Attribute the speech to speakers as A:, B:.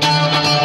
A: Bye.